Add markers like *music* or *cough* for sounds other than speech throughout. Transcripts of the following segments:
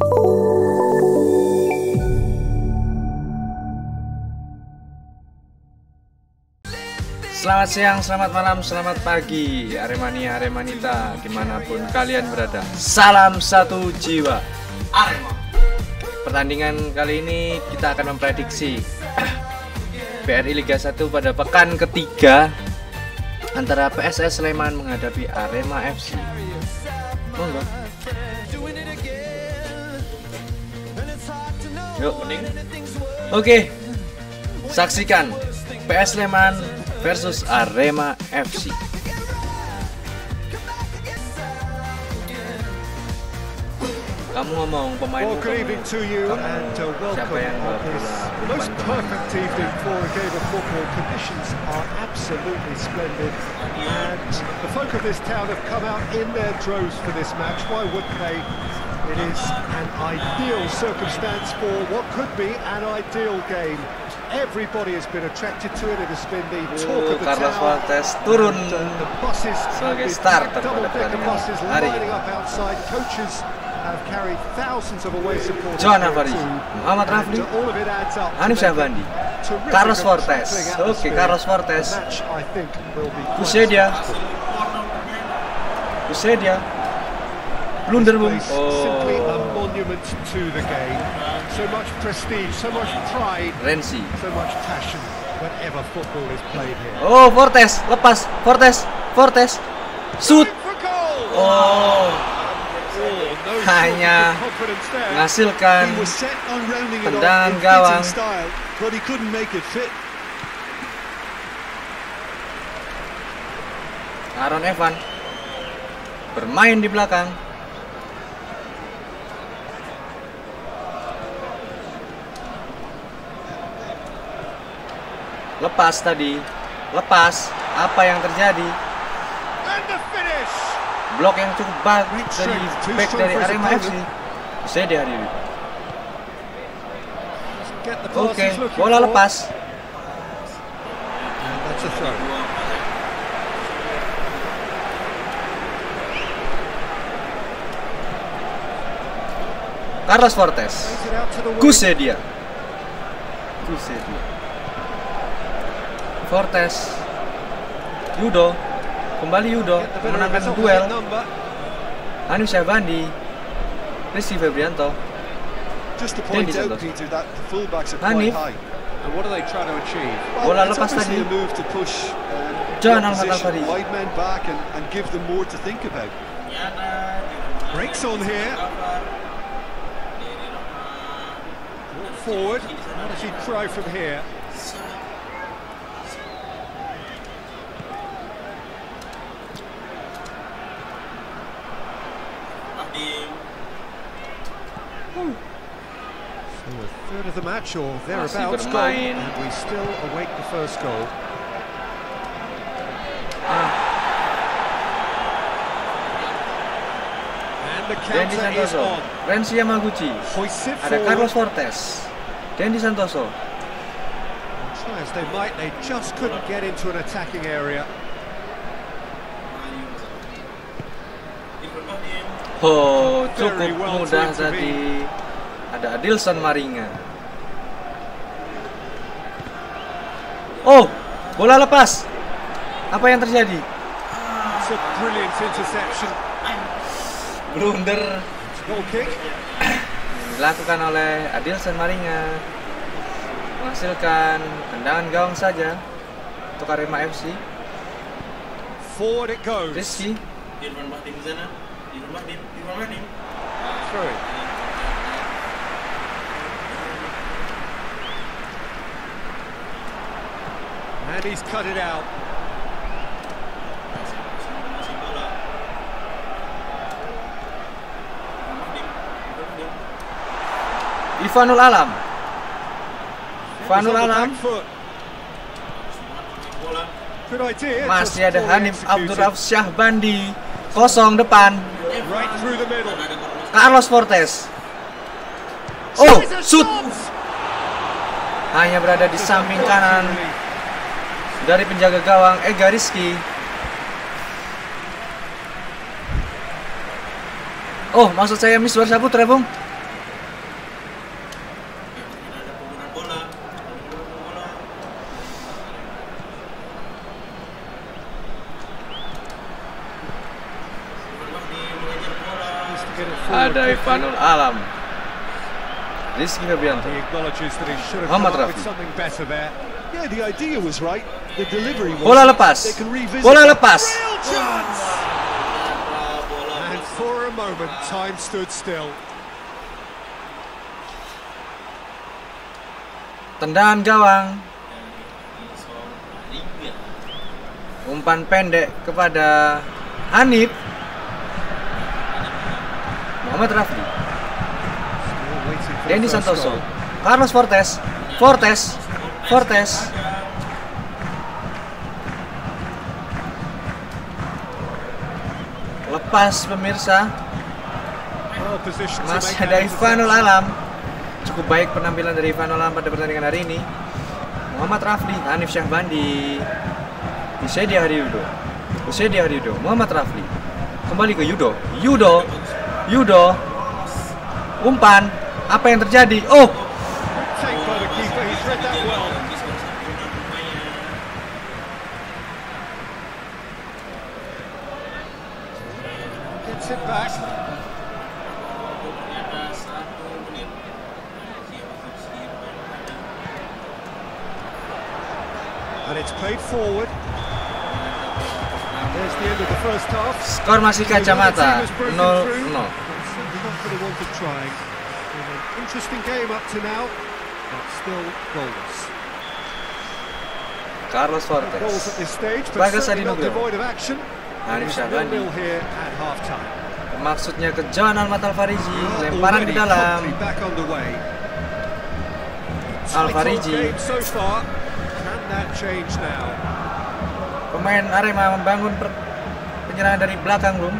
Selamat siang, selamat malam, selamat pagi. Aremania, Aremanita Di mana pun kalian berada. Salam satu jiwa. Arema. Pertandingan kali ini kita akan memprediksi *clears throat* BRI Liga 1 pada pekan ketiga Antara PSS Sleman menghadapi Arema FC Monggo Yuk, Oke, saksikan PS Sleman versus Arema FC. Kamu ngomong pemain Well, good evening to you and uh, welcome on this most perfect evening for a game of football. Conditions are absolutely splendid and the folk of this town have come out in their droves for this match. Why wouldn't they? It is an ideal circumstance for what could be an ideal game. Everybody has been attracted to it. It has been the talk of the Carlos town. Turun And, uh, the buses sebagai starter pada pertandingan buses hari lining ini. up outside. Coaches have carried thousands of away supporters. Johan Alvarez. Muhammad Rafli, uh, to Hanif Syahbandi, Carlos Fortes. Oke, atmosphere. Carlos Fortes. Dia. Buset dia. Blunder bung. This place Simply a Oh, monument to the game. So much prestige, so much pride, Renzi. so much passion whenever football is played here. Oh, Fortes, lepas. Fortes, Fortes. Shoot. Oh, Oh, Hanya menghasilkan tendangan gawang. fitting style, but he couldn't make it fit. Aaron Evan bermain di belakang. Lepas tadi, lepas. Apa yang terjadi? Blok yang cukup bagus dari back dari Arema FC. opponent. Saya di hari ini. Get the pass Oke, bola lepas. Carlos Fortes. Kusedia. Kusedia. Fortes. Yudo. Kembali Yudo Get the better of memenangkan his opponent duel. number. Hanif Syahbandi. Rizky Febrianto. Just to point Dennis out, Santos. Peter, that the fullbacks are Hanif. quite high. And what are they trying to achieve? Bola it's lepas obviously tadi. a move to push um, Johan the Ahmad opposition Al-Fariz. wide men back and, and give them more to think about. Breaks on here. Walk forward. How does he try from here? Third of the match or thereabouts gone, bermain. and we still await the first goal. And the Dendi counter is on. Renzi Yamaguchi. Hoists it Ada. Carlos Fortes. Dendi Santoso. Try as they might, they just couldn't get into an attacking area. Oh, Very cukup well mudah to tadi. Ada Adilson Maringa. Oh, bola lepas. Apa yang terjadi? It's a brilliant interception. Blunder Goal kick. dilakukan oleh Adilson Maringa. Menghasilkan tendangan gawang saja untuk Arema FC. Forward it goes. Rizky di sana di di Through And he's cut it out. Ivanul Alam. Ivanul Alam masih ada Hanif. Abdurraf Syahbandi kosong depan Carlos Fortes. Oh, shoot shot! hanya berada di samping kanan dari penjaga gawang Ega Rizky. Oh, maksud saya Miss Warsa Putra, Bung. Ada Ivanul Alam. Rizky Febrianto. Muhammad Rafi with something better there. Yeah, the idea was right. The delivery was. Bola lepas. Bola lepas. Real chance! bola And for a moment, time stood still. Tendangan gawang. Umpan pendek kepada Hanif. Muhammad Rafli. Denny Santoso. Carlos Fortes. Fortes. Fortes. Lepas pemirsa, masih ada Ivanul. Alam. Cukup baik penampilan dari Ivanul Alam pada pertandingan hari ini. Muhammad Rafli, Hanif Syahbandi, Hussein Haryudo, Hussein Haryudo, Muhammad Rafli. Kembali ke Yudo, Yudo, Yudo, umpan. Apa yang terjadi? Oh, it's played forward. There's the end of the first half. skor masih kacamata 0-0. Certainly not for the want of trying. Been an interesting game up to now, but still goals. Carlos Fortes, Bagas of action. Hanif It's Syahbandi. 0-0 here at half-time. Maksudnya ke John Almat Alfariji, Well, lemparan ke dalam. Alfariji. Pemain Arema membangun per- penyerangan dari belakang belum.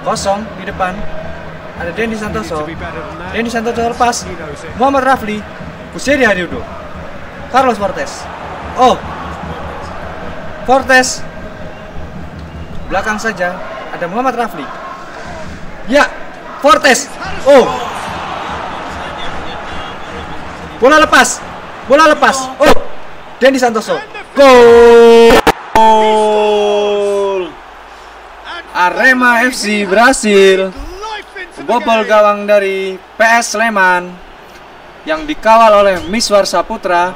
Kosong di depan. Ada Dendi Santoso. Dendi Santoso lepas. Muhammad Rafli. Kusedi Haryudo. Carlos Fortes. Oh. Fortes. Belakang saja ada Muhammad Rafli. Ya, Fortes. Oh. Bola lepas. Bola lepas. Oh. Dendi Santoso. Gol. Arema FC berhasil the bobol gawang dari PS Sleman yang dikawal oleh Miswar Saputra.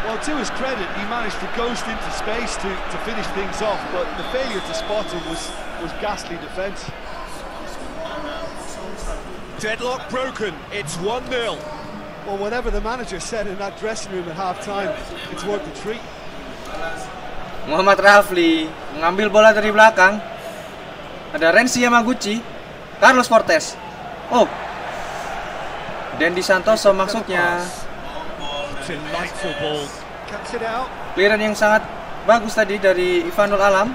Well, to his credit, he managed to ghost into space to, to finish things off, but the failure to spot him was, was ghastly defence. Deadlock broken. It's 1 0. Well, whatever the manager said in that dressing room at half time, it's worth the treat. Muhammad Rafli mengambil bola dari belakang. Ada Renzi Yamaguchi, Carlos Fortes. Oh. Dendi Santoso maksudnya. Clearan yang sangat bagus tadi dari Ivanul Alam.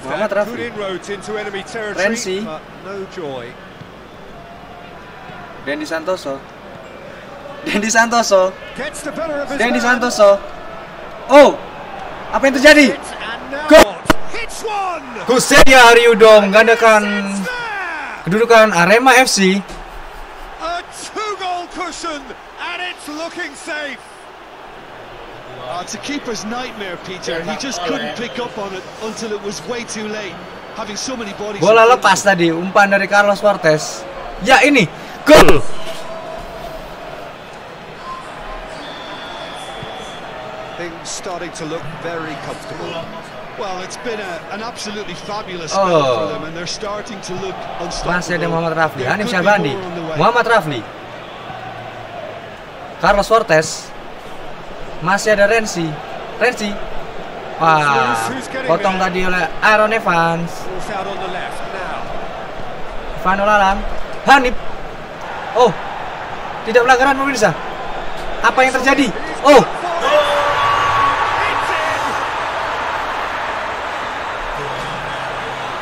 Muhammad territory, Renzi. Dendi Santoso. Dendi Santoso. Dendi. Santoso. Oh. Apa yang terjadi? Hits and now Go. what? Hits one. Kusedia Haryudo menggandakan kedudukan Arema FC. A two-goal cushion, and it's looking safe. It's a keeper's nightmare, Peter. He just couldn't pick up on it until it was way too late. Having so many bodies. Bola lepas tadi, umpan dari Carlos Fortes. Ya ini, gol. Things starting to look very comfortable. Well, it's been a, an absolutely fabulous Oh. spell for them, and they're starting to look unstoppable. Masih ada Muhammad Rafli, Hanif Syahbandi. Muhammad Rafli, Carlos Fortes, masih ada Renzi, Renzi, wah, potong tadi oleh Aaron Evans. Vanul Alam, Hanif, oh, tidak pelanggaran pemirsa, apa yang terjadi? Oh, It's in.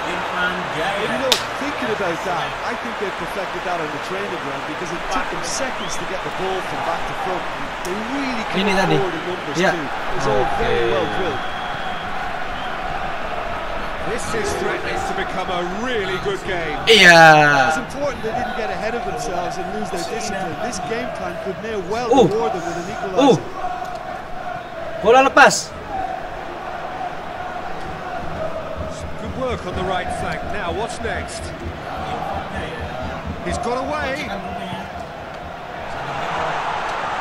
Irfan But Jaya. you know, thinking about that, I think they perfected that on the training ground because it took them seconds to get the ball from back to front. They really came Ini tadi. forward in numbers Ya. too. It was all very Oke. well drilled. Well Uh. reward them with an uh, equaliser. bola lepas, work on the right flank. Now, what's next? He's got away.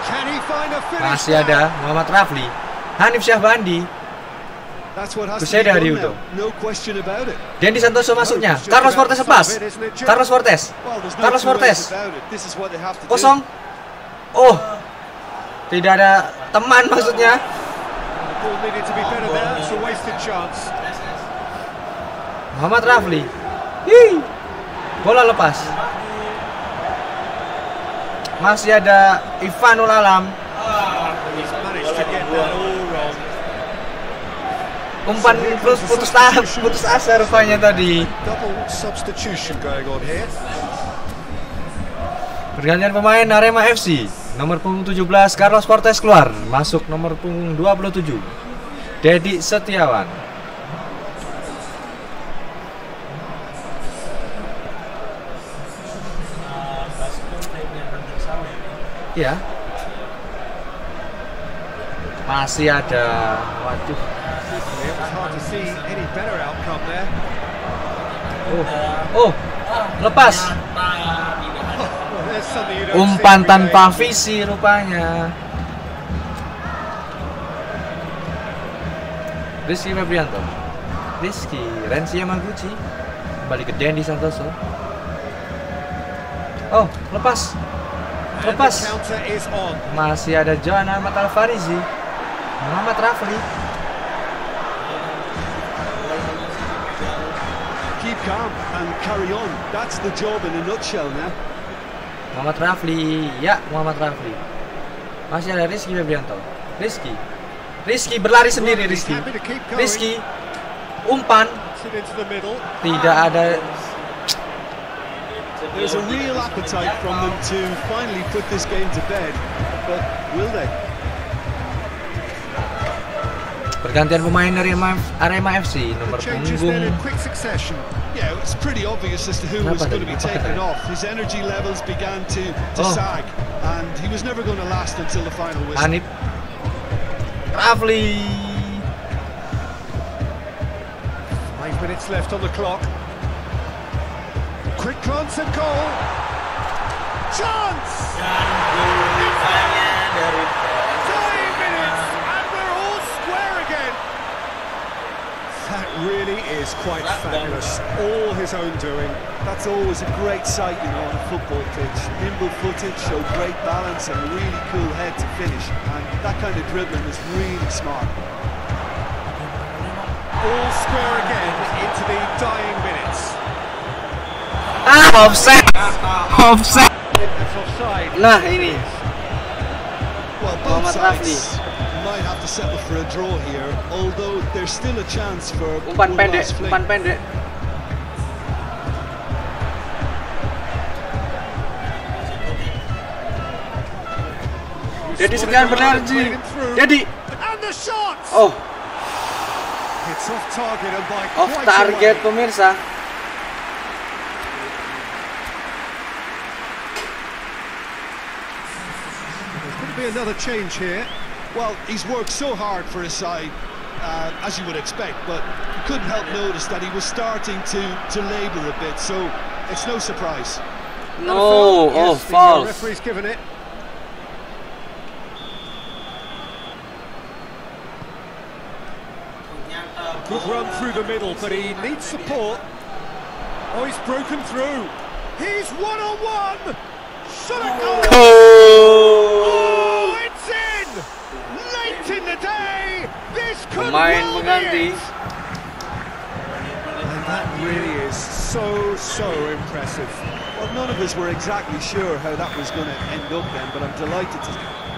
Can he find a finish? Masih ada Muhammad Rafli, Hanif Syahbandi, Question about it. Dendi Santoso masuknya. Carlos Fortes lepas. Carlos Fortes. Carlos Fortes. Kosong. Oh. Tidak ada teman maksudnya. Muhammad Rafli. Hi. Bola lepas. Masih ada Ivanul Alam. He's managed to get that all wrong. Umpan putus, putus, ta- putus asa rupanya tadi. Pergantian pemain Arema FC. Nomor punggung 17 Carlos Fortes keluar. Masuk nomor punggung 27. Dedi Setiawan. Ya. Masih ada. Waduh. Oh. Oh. Lepas. Umpan tanpa visi rupanya. Rizky Febrianto. Rizky, Renzi Yamaguchi. Kembali ke Dendi Santoso. Oh, lepas. Lepas. Masih ada Johan Ahmad Alfarizi. Muhammad Rafli. Keep calm and carry on. That's the job in a nutshell now. Muhammad Rafli. Ya, Muhammad Rafli. Masih ada Rizky Febrianto. Rizky. Rizky berlari sendiri Rizky. Rizky. Umpan. Tidak ada There's a real appetite from them to finally put this game to bed, but will they? Pergantian pemain dari Arema, Arema FC nomor The changes in punggung quick succession. Yeah, it's pretty obvious as to who was Kenapa going to be tadi? Apa taken off. His energy levels began to, to Oh. sag, and he was never going to last until the final whistle. Hanif Rafli. Five minutes left on the clock. Quick glance at goal. Chance! Fabulous. All his own doing. That's always a great sight, you know, on a football pitch. Nimble-footed, show great balance and a really cool head to finish. And that kind of dribbling is really smart. All square again into the dying minutes. Ah, offset. Ah, ah, ah. Offset. That's offside. Nah, ini. Well, oh, both Muhammad sides might have to settle for a draw here, although there's still a chance for Umpan one pendek, last fling. Jadi sekian benerji. Jadi And oh, off target and by off quite a target way. pemirsa. There's be another change here. Well, he's worked so hard for his side, uh, as you would expect, but you couldn't help notice that he was starting to, to labour a bit, so it's no surprise. No, oh, Yes, the, uh, referee's given it. Good run through the middle, but he needs support. Oh, he's broken through. He's one on one. Shot a goal. Oh, it's in. Late in the day. This could Pemain well pengganti. be it. And that really is so, so impressive. Well, none of us were exactly sure how that was going to end up then, but I'm delighted to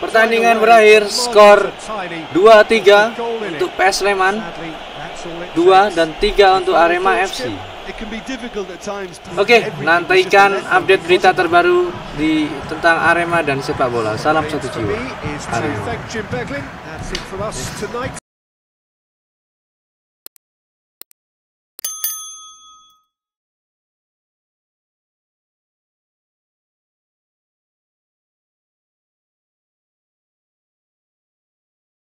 Pertandingan berakhir, skor are tiny. 2-3 Goal in it. untuk PS Sleman, Sadly, that's all it 2 takes. dan 3 untuk Arema FC. Oke, nantikan update berita terbaru di tentang Arema dan sepak bola. Salam satu jiwa. Arema.